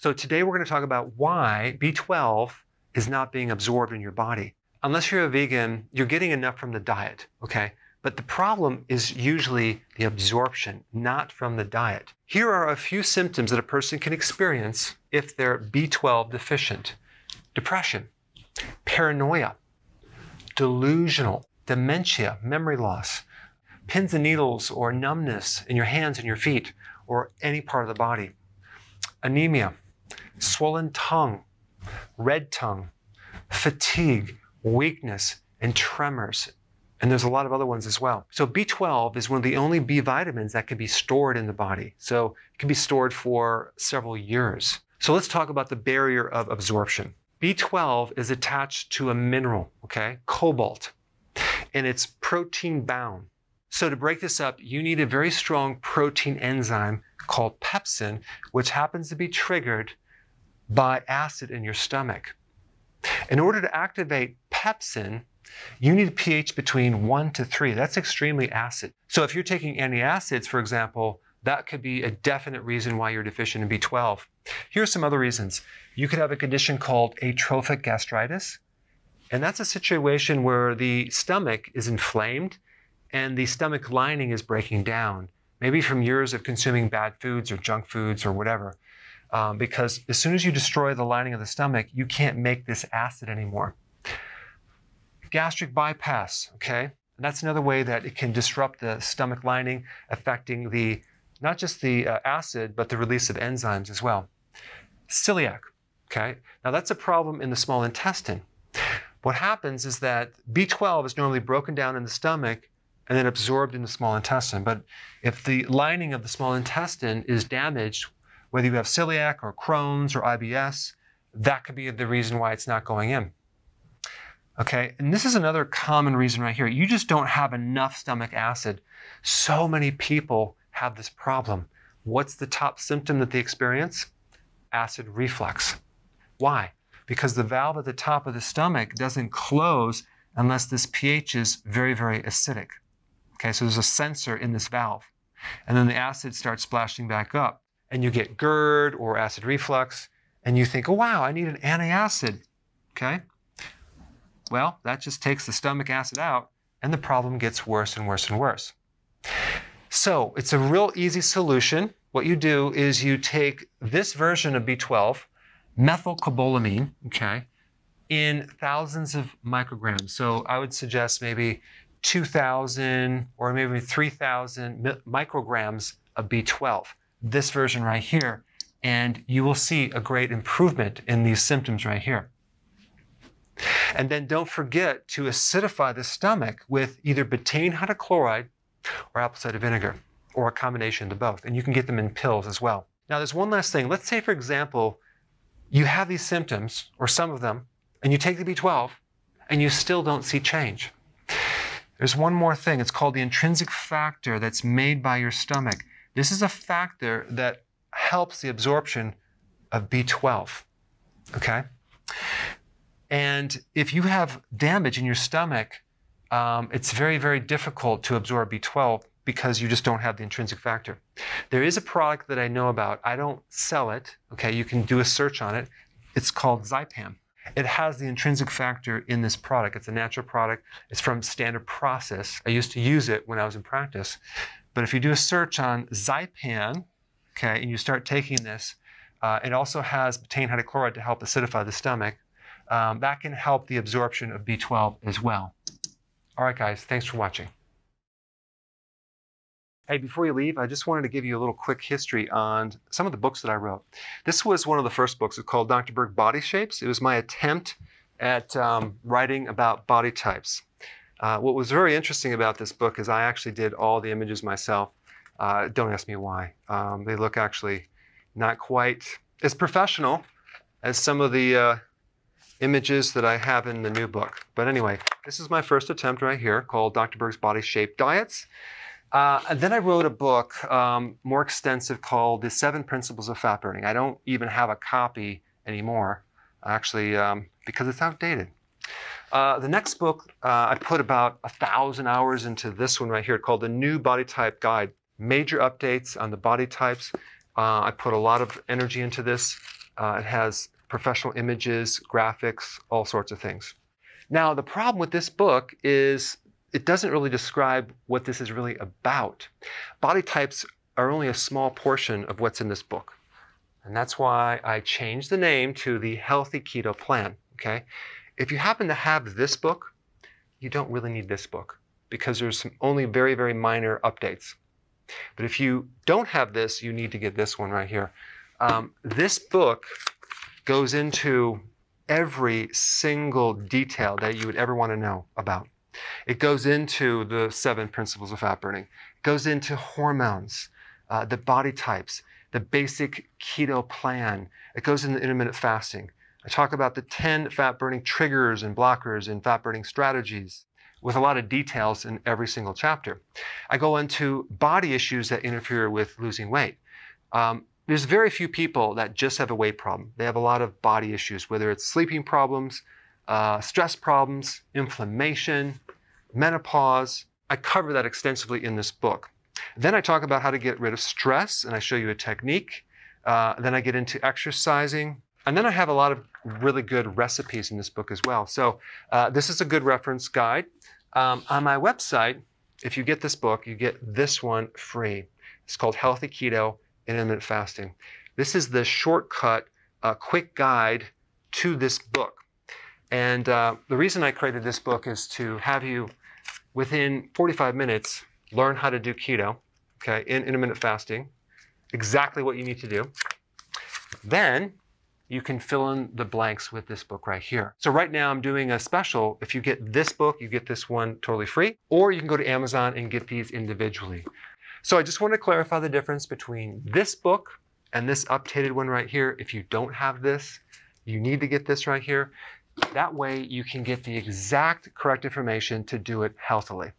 So today we're going to talk about why B12 is not being absorbed in your body. Unless you're a vegan, you're getting enough from the diet, okay? But the problem is usually the absorption, not from the diet. Here are a few symptoms that a person can experience if they're B12 deficient depression, paranoia, delusional, dementia, memory loss, pins and needles or numbness in your hands and your feet or any part of the body, anemia, swollen tongue, red tongue, fatigue, weakness, and tremors. And there's a lot of other ones as well. So B12 is one of the only B vitamins that can be stored in the body. So it can be stored for several years. So let's talk about the barrier of absorption. B12 is attached to a mineral, okay, cobalt, and it's protein bound. So to break this up, you need a very strong protein enzyme called pepsin, which happens to be triggered by acid in your stomach. In order to activate pepsin, you need a pH between 1 to 3. That's extremely acid. So if you're taking antacids, for example, that could be a definite reason why you're deficient in B12. Here are some other reasons. You could have a condition called atrophic gastritis, and that's a situation where the stomach is inflamed and the stomach lining is breaking down, maybe from years of consuming bad foods or junk foods or whatever. Um, because as soon as you destroy the lining of the stomach, you can't make this acid anymore. Gastric bypass, okay? And that's another way that it can disrupt the stomach lining, affecting the not just the uh, acid, but the release of enzymes as well. Celiac, okay? Now that's a problem in the small intestine. What happens is that B12 is normally broken down in the stomach and then absorbed in the small intestine. But if the lining of the small intestine is damaged, whether you have celiac or Crohn's or IBS, that could be the reason why it's not going in. Okay, and this is another common reason right here. You just don't have enough stomach acid. So many people have this problem. What's the top symptom that they experience? Acid reflux. Why? Because the valve at the top of the stomach doesn't close unless this pH is very, very acidic. Okay, so there's a sensor in this valve. And then the acid starts splashing back up and you get GERD or acid reflux, and you think, oh, wow, I need an antacid. Okay? Well, that just takes the stomach acid out, and the problem gets worse and worse and worse. So it's a real easy solution. What you do is you take this version of B12, methylcobalamin, okay, in thousands of micrograms. So I would suggest maybe 2,000 or maybe 3,000 micrograms of B12 this version right here, and you will see a great improvement in these symptoms right here. And then don't forget to acidify the stomach with either betaine hydrochloride or apple cider vinegar, or a combination of both. And you can get them in pills as well. Now, there's one last thing. Let's say, for example, you have these symptoms, or some of them, and you take the B12, and you still don't see change. There's one more thing. It's called the intrinsic factor that's made by your stomach. This is a factor that helps the absorption of B12. Okay? And if you have damage in your stomach, um, it's very, very difficult to absorb B12 because you just don't have the intrinsic factor. There is a product that I know about. I don't sell it. Okay, you can do a search on it. It's called Zypan. It has the intrinsic factor in this product. It's a natural product. It's from Standard Process. I used to use it when I was in practice. But if you do a search on Zypan, okay, and you start taking this, uh, it also has betaine hydrochloride to help acidify the stomach. Um, that can help the absorption of B12 as well. All right, guys, thanks for watching. Hey, before you leave, I just wanted to give you a little quick history on some of the books that I wrote. This was one of the first books. It's called Dr. Berg Body Shapes. It was my attempt at um, writing about body types. Uh, what was very interesting about this book is I actually did all the images myself. Uh, don't ask me why. Um, they look actually not quite as professional as some of the uh, images that I have in the new book. But anyway, this is my first attempt right here called Dr. Berg's Body Shape Diets. Uh, and then I wrote a book um, more extensive called The Seven Principles of Fat Burning. I don't even have a copy anymore, actually, um, because it's outdated. Uh, the next book, uh, I put about a thousand hours into this one right here called The New Body Type Guide. Major updates on the body types. Uh, I put a lot of energy into this. Uh, it has professional images, graphics, all sorts of things. Now, the problem with this book is it doesn't really describe what this is really about. Body types are only a small portion of what's in this book. And that's why I changed the name to the Healthy Keto Plan. Okay? If you happen to have this book, you don't really need this book because there's some only very, very minor updates. But if you don't have this, you need to get this one right here. Um, this book goes into every single detail that you would ever want to know about. It goes into the seven principles of fat burning. It goes into hormones, uh, the body types, the basic keto plan. It goes into intermittent fasting. I talk about the 10 fat burning triggers and blockers and fat burning strategies with a lot of details in every single chapter. I go into body issues that interfere with losing weight. Um, there's very few people that just have a weight problem. They have a lot of body issues, whether it's sleeping problems, uh, stress problems, inflammation, menopause. I cover that extensively in this book. Then I talk about how to get rid of stress, and I show you a technique. Uh, then I get into exercising. And then I have a lot of really good recipes in this book as well. So uh, this is a good reference guide. Um, on my website, if you get this book, you get this one free. It's called Healthy Keto Intermittent Fasting. This is the shortcut, uh, quick guide to this book. And uh, the reason I created this book is to have you, within 45 minutes, learn how to do keto, okay, in intermittent fasting, exactly what you need to do. Then you can fill in the blanks with this book right here. So right now I'm doing a special. If you get this book, you get this one totally free, or you can go to Amazon and get these individually. So I just want to clarify the difference between this book and this updated one right here. If you don't have this, you need to get this right here. That way you can get the exact correct information to do it healthily.